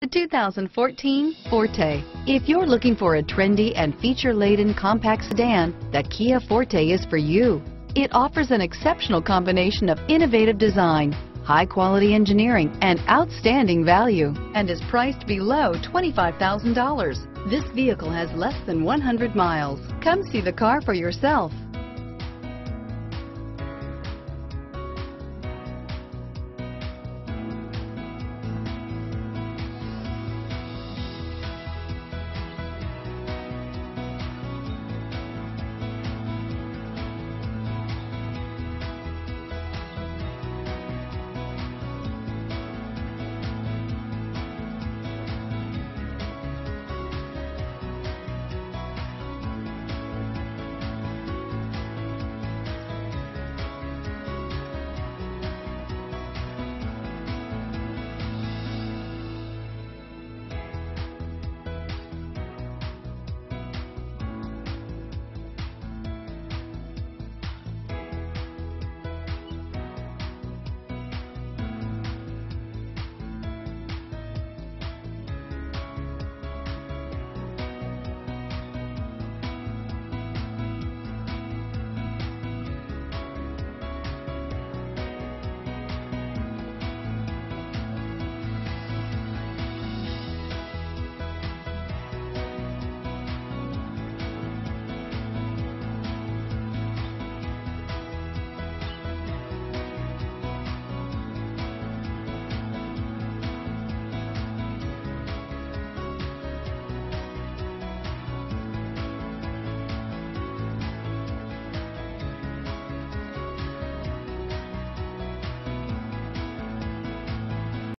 The 2014 Forte. If you're looking for a trendy and feature-laden compact sedan, the Kia Forte is for you. It offers an exceptional combination of innovative design, high-quality engineering, and outstanding value, and is priced below $25,000. This vehicle has less than 100 miles. Come see the car for yourself.